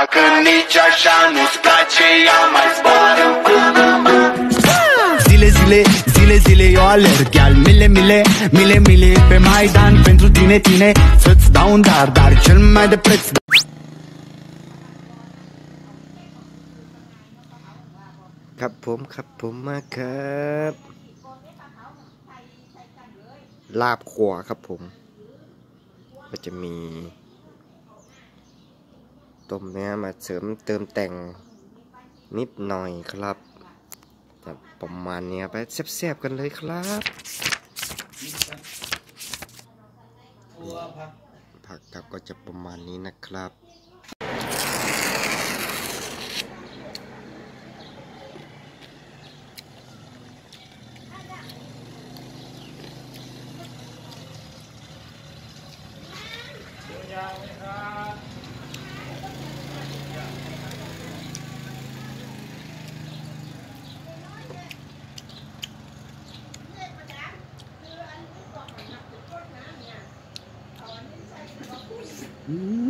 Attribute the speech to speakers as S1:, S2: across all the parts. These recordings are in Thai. S1: Dacă nici așa nu-ți place, ia mai zboară până Zile, zile, zile, zile eu alerg Iar mile, mile, mile, mile pe Maidan Pentru tine, tine, să-ți dau un dar Dar cel mai de preț Capom, pom, cap pom, ma cap ลาบครัวครับผมก็จะมีต้มเนี้ยมาเสริมเติมแต่งนิดหน่อยครับแต่ประมาณนี้ไปแซ่บๆกันเลยครับ ผักครับก็จะประมาณนี้นะครับยาวไมครับ Mm-hmm.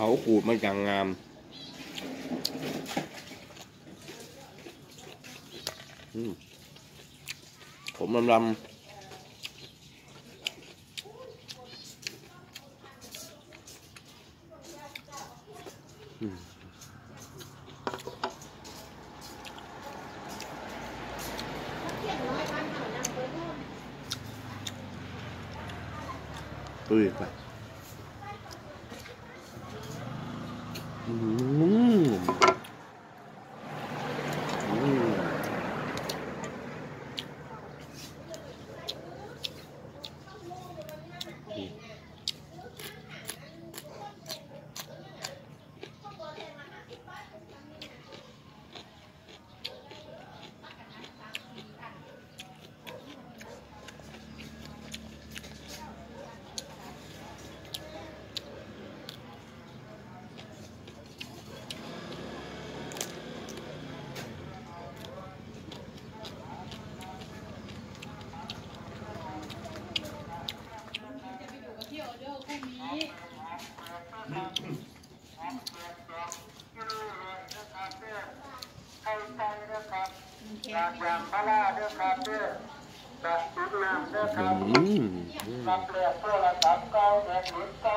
S1: ขาขูดมาอย่างงาม ผมลำลำ对，对。Mm-hmm. จากยางพาราด้วยครับเด้อจากน้ำด้วยครับรับเลือกโทรศัพท์เก้าแบดหนึ่งเก้า